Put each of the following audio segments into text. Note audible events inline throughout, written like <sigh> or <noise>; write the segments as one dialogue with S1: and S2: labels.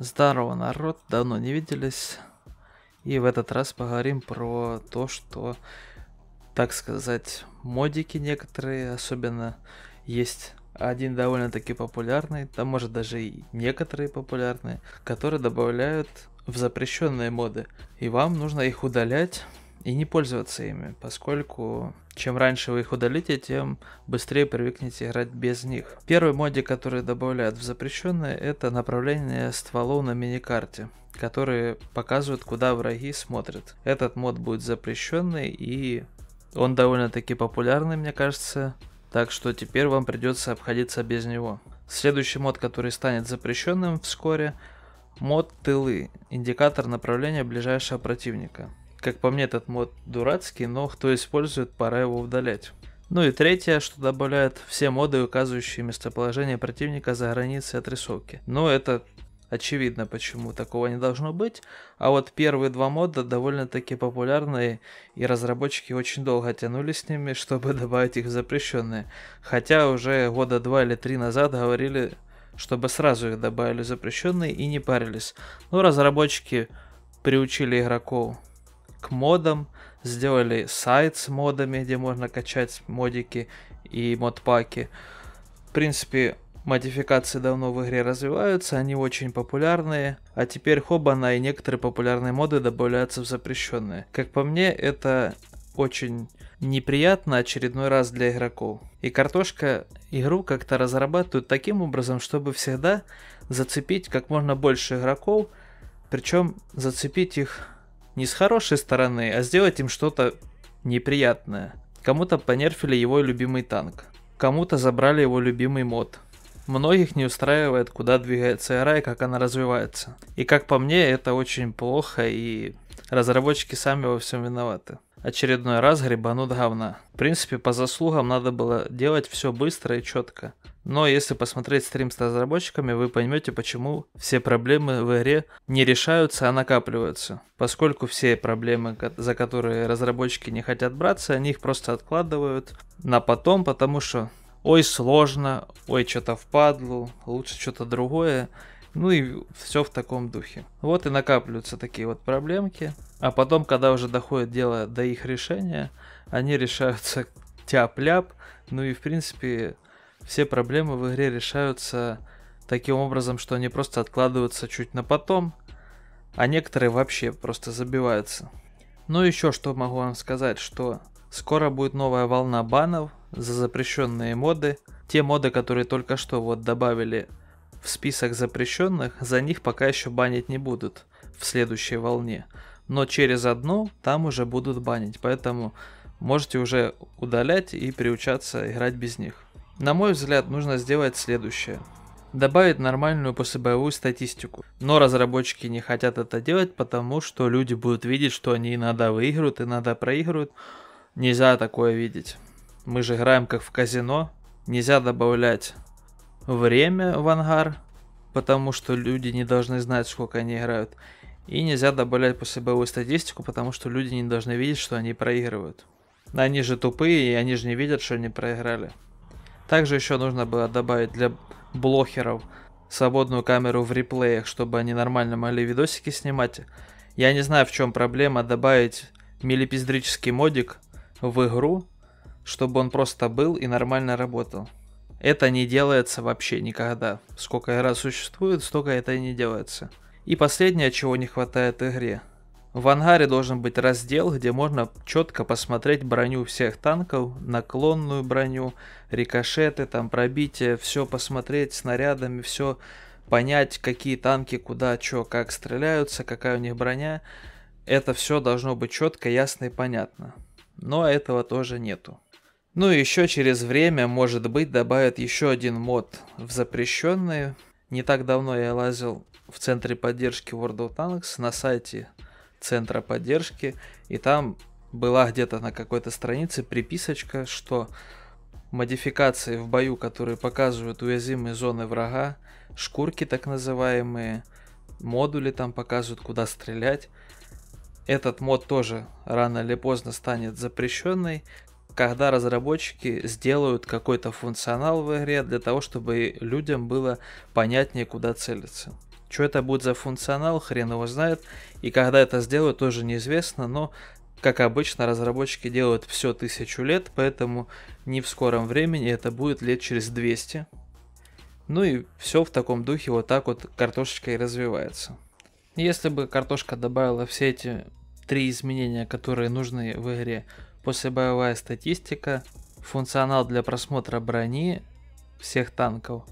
S1: Здорово, народ, давно не виделись. И в этот раз поговорим про то, что, так сказать, модики некоторые, особенно есть один довольно-таки популярный, там может даже и некоторые популярные, которые добавляют в запрещенные моды. И вам нужно их удалять и не пользоваться ими, поскольку чем раньше вы их удалите, тем быстрее привыкнете играть без них. Первый модик, который добавляют в запрещенные, это направление стволов на миникарте которые показывают, куда враги смотрят. Этот мод будет запрещенный и он довольно-таки популярный, мне кажется, так что теперь вам придется обходиться без него. Следующий мод, который станет запрещенным вскоре, мод тылы, индикатор направления ближайшего противника. Как по мне, этот мод дурацкий, но кто использует, пора его удалять. Ну и третье, что добавляет все моды, указывающие местоположение противника за границей отрисовки. Но это очевидно, почему такого не должно быть. А вот первые два мода довольно-таки популярные, и разработчики очень долго тянули с ними, чтобы <laughs> добавить их в запрещенные. Хотя уже года два или три назад говорили, чтобы сразу их добавили в запрещенные и не парились. Но разработчики приучили игроков к модам, сделали сайт с модами, где можно качать модики и модпаки. В принципе, модификации давно в игре развиваются, они очень популярные, а теперь хобана и некоторые популярные моды добавляются в запрещенные. Как по мне, это очень неприятно очередной раз для игроков. И картошка игру как-то разрабатывают таким образом, чтобы всегда зацепить как можно больше игроков, причем зацепить их не с хорошей стороны, а сделать им что-то неприятное. Кому-то понерфили его любимый танк, кому-то забрали его любимый мод. Многих не устраивает, куда двигается игра и как она развивается. И как по мне, это очень плохо, и разработчики сами во всем виноваты. Очередной раз грибанут говна. В принципе, по заслугам надо было делать все быстро и четко. Но если посмотреть стрим с разработчиками, вы поймете, почему все проблемы в игре не решаются, а накапливаются. Поскольку все проблемы, за которые разработчики не хотят браться, они их просто откладывают на потом, потому что ой, сложно, ой, что-то впадлу, лучше что-то другое. Ну и все в таком духе. Вот и накапливаются такие вот проблемки. А потом, когда уже доходит дело до их решения, они решаются тяп-ляп. Ну и в принципе все проблемы в игре решаются таким образом, что они просто откладываются чуть на потом, а некоторые вообще просто забиваются. Ну еще что могу вам сказать, что скоро будет новая волна банов за запрещенные моды. Те моды, которые только что вот добавили в список запрещенных, за них пока еще банить не будут в следующей волне. Но через одну там уже будут банить, поэтому можете уже удалять и приучаться играть без них. На мой взгляд, нужно сделать следующее. Добавить нормальную послебоевую статистику. Но разработчики не хотят это делать, потому что люди будут видеть, что они иногда выигрывают, иногда проигрывают. Нельзя такое видеть. Мы же играем как в казино. Нельзя добавлять время в ангар, потому что люди не должны знать, сколько они играют. И нельзя добавлять послебоевую статистику, потому что люди не должны видеть, что они проигрывают. Они же тупые, и они же не видят, что они проиграли. Также еще нужно было добавить для блохеров свободную камеру в реплеях, чтобы они нормально могли видосики снимать. Я не знаю, в чем проблема добавить милипиздрический модик в игру, чтобы он просто был и нормально работал. Это не делается вообще никогда. Сколько игра существует, столько это и не делается. И последнее, чего не хватает игре – в ангаре должен быть раздел, где можно четко посмотреть броню всех танков, наклонную броню, рикошеты, там пробитие, все посмотреть снарядами, все понять, какие танки куда, что, как стреляются, какая у них броня. Это все должно быть четко, ясно и понятно. Но этого тоже нету. Ну и еще через время, может быть, добавят еще один мод в запрещенные. Не так давно я лазил в центре поддержки World of Tanks на сайте центра поддержки, и там была где-то на какой-то странице приписочка, что модификации в бою, которые показывают уязвимые зоны врага, шкурки так называемые, модули там показывают, куда стрелять. Этот мод тоже рано или поздно станет запрещенный, когда разработчики сделают какой-то функционал в игре для того, чтобы людям было понятнее, куда целиться. Что это будет за функционал, хрен его знает. И когда это сделают, тоже неизвестно, но как обычно, разработчики делают все тысячу лет, поэтому не в скором времени, это будет лет через 200. Ну и все в таком духе, вот так вот картошечка и развивается. Если бы картошка добавила все эти три изменения, которые нужны в игре, после боевая статистика, функционал для просмотра брони всех танков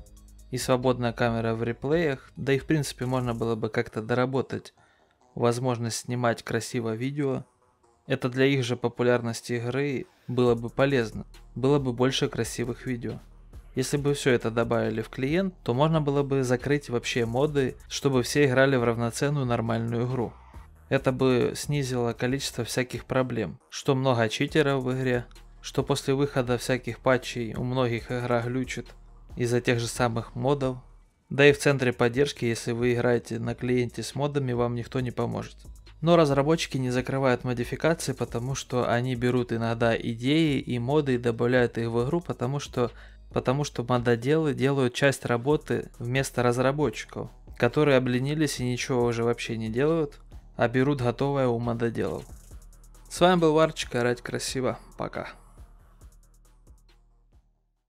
S1: и свободная камера в реплеях, да и в принципе можно было бы как-то доработать возможность снимать красиво видео, это для их же популярности игры было бы полезно, было бы больше красивых видео. Если бы все это добавили в клиент, то можно было бы закрыть вообще моды, чтобы все играли в равноценную нормальную игру. Это бы снизило количество всяких проблем, что много читеров в игре, что после выхода всяких патчей у многих игра глючит из-за тех же самых модов. Да и в центре поддержки, если вы играете на клиенте с модами, вам никто не поможет. Но разработчики не закрывают модификации, потому что они берут иногда идеи и моды и добавляют их в игру, потому что, потому что мододелы делают часть работы вместо разработчиков, которые обленились и ничего уже вообще не делают, а берут готовое у мододелов. С вами был Варчик, орать красиво, пока.